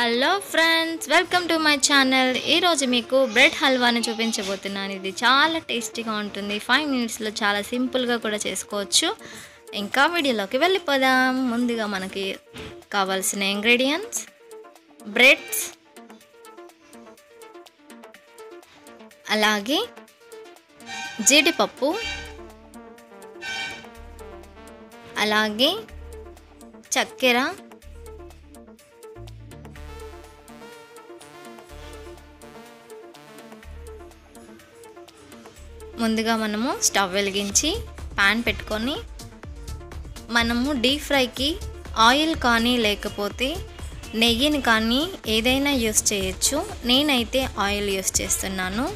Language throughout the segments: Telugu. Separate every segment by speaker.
Speaker 1: Hello friends welcome to my channel ఈరోజు మీకు బ్రెడ్ హల్వాని చూపించబోతున్నాను. ఇది చాలా టేస్టీగా ఉంటుంది. ఫైవ్ మినిట్స్లో చాలా సింపుల్గా కూడా చేసుకోవచ్చు. ఇంకా వీడియోలోకి వెళ్ళిపోదాం. ముందుగా మనకి కావాల్సిన ఇంగ్రీడియంట్స్ బ్రెడ్స్ అలాగే జీడిపప్పు అలాగే చక్కెర ముందుగా మనము స్టవ్ వెలిగించి పాన్ పెట్టుకొని మనము డీప్ ఫ్రైకి ఆయిల్ కానీ లేకపోతే నెయ్యిని కానీ ఏదైనా యూస్ చేయొచ్చు. నేనైతే ఆయిల్ యూస్ చేస్తున్నాను.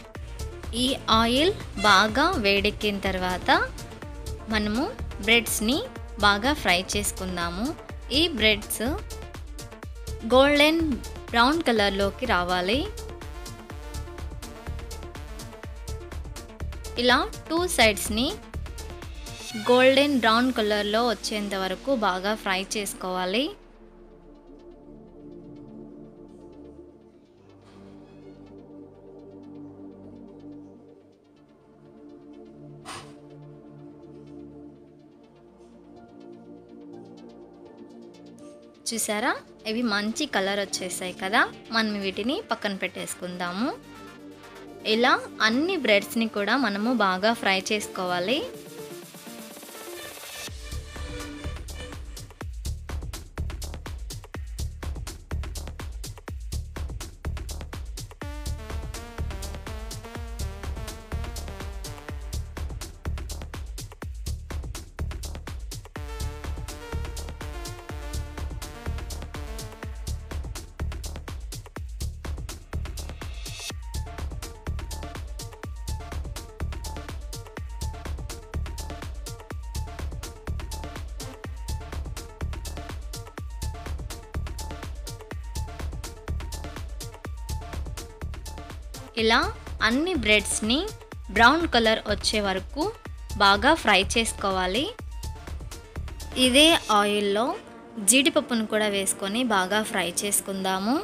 Speaker 1: ఈ ఆయిల్ బాగా వేడెక్కిన తర్వాత మనము బ్రెడ్స్ని బాగా ఫ్రై చేసుకుందాము. ఈ బ్రెడ్స్ గోల్డెన్ బ్రౌన్ కలర్లోకి రావాలి. ఇలా టూ సైడ్స్ని గోల్డెన్ బ్రౌన్ కలర్లో వచ్చేంత వరకు బాగా ఫ్రై చేసుకోవాలి. చూసారా? ఇవి మంచి కలర్ వచ్చేసాయి కదా. మనం వీటిని పక్కన పెట్టేసుకుందాము. ఇలా అన్ని బ్రెడ్స్ని కూడా మనము బాగా ఫ్రై చేసుకోవాలి. ఇలా అన్ని బ్రెడ్స్ని బ్రౌన్ కలర్ వచ్చే వరకు బాగా ఫ్రై చేసుకోవాలి. ఇదే ఆయిల్లో జీడిపప్పును కూడా వేసుకొని బాగా ఫ్రై చేసుకుందాము.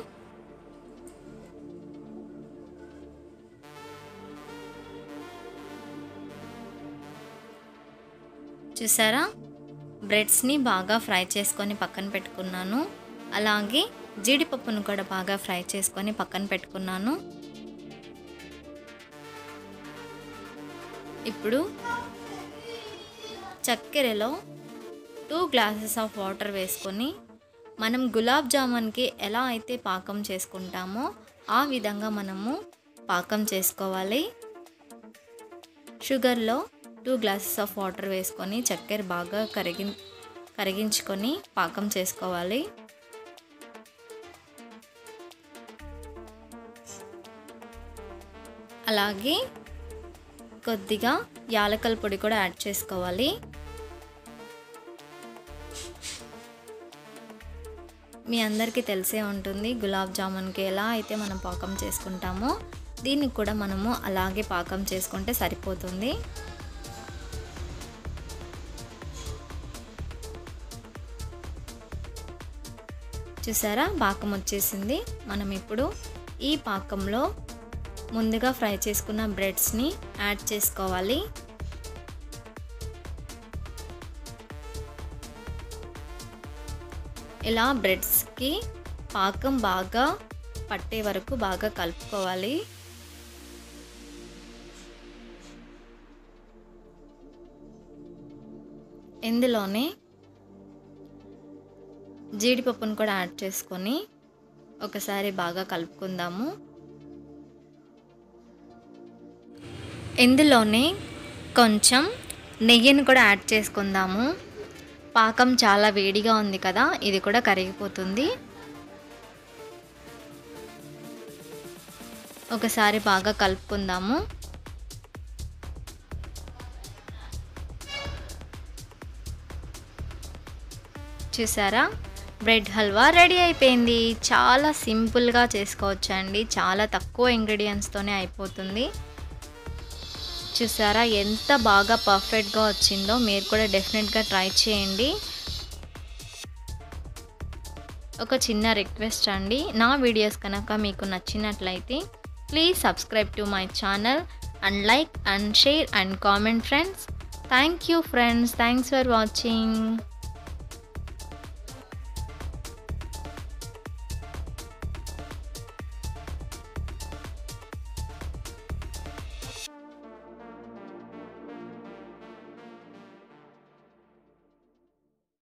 Speaker 1: చూసారా? బ్రెడ్స్ని బాగా ఫ్రై చేసుకొని పక్కన పెట్టుకున్నాను. అలాగే జీడిపప్పును కూడా బాగా ఫ్రై చేసుకొని పక్కన పెట్టుకున్నాను. ఇప్పుడు చక్కెరలో టూ గ్లాసెస్ ఆఫ్ వాటర్ వేసుకొని మనం గులాబ్ జామున్కి ఎలా అయితే పాకం చేసుకుంటామో ఆ విధంగా మనము పాకం చేసుకోవాలి. షుగర్లో టూ గ్లాసెస్ ఆఫ్ వాటర్ వేసుకొని చక్కెర బాగా కరిగి కరిగించుకొని పాకం చేసుకోవాలి. అలాగే కొద్దిగా యాలకల పొడి కూడా యాడ్ చేసుకోవాలి. మీ అందరికీ తెలిసే ఉంటుంది గులాబ్ జామున్కి ఎలా అయితే మనం పాకం చేసుకుంటామో దీనికి కూడా మనము అలాగే పాకం చేసుకుంటే సరిపోతుంది. చూసారా? పాకం వచ్చేసింది. మనం ఇప్పుడు ఈ పాకంలో ముందుగా ఫ్రై చేసుకున్న బ్రెడ్స్ని యాడ్ చేసుకోవాలి. ఇలా బ్రెడ్స్కి పాకం బాగా పట్టే వరకు బాగా కలుపుకోవాలి. ఇందులోనే జీడిపప్పును కూడా యాడ్ చేసుకొని ఒకసారి బాగా కలుపుకుందాము. ఇందులోనే కొంచెం నెయ్యిని కూడా యాడ్ చేసుకుందాము. పాకం చాలా వేడిగా ఉంది కదా ఇది కూడా కరిగిపోతుంది. ఒకసారి బాగా కలుపుకుందాము. చూసారా? బ్రెడ్ హల్వా రెడీ అయిపోయింది. చాలా సింపుల్గా చేసుకోవచ్చు అండి చాలా తక్కువ ఇంగ్రీడియంట్స్తోనే అయిపోతుంది. చూసారా? ఎంత బాగా పర్ఫెక్ట్గా వచ్చిందో మీరు కూడా డెఫినెట్గా ట్రై చేయండి. ఒక చిన్న రిక్వెస్ట్ అండి. నా వీడియోస్ కనుక మీకు నచ్చినట్లయితే please subscribe to my channel and like and share and comment friends. Thank you friends. Thanks for watching.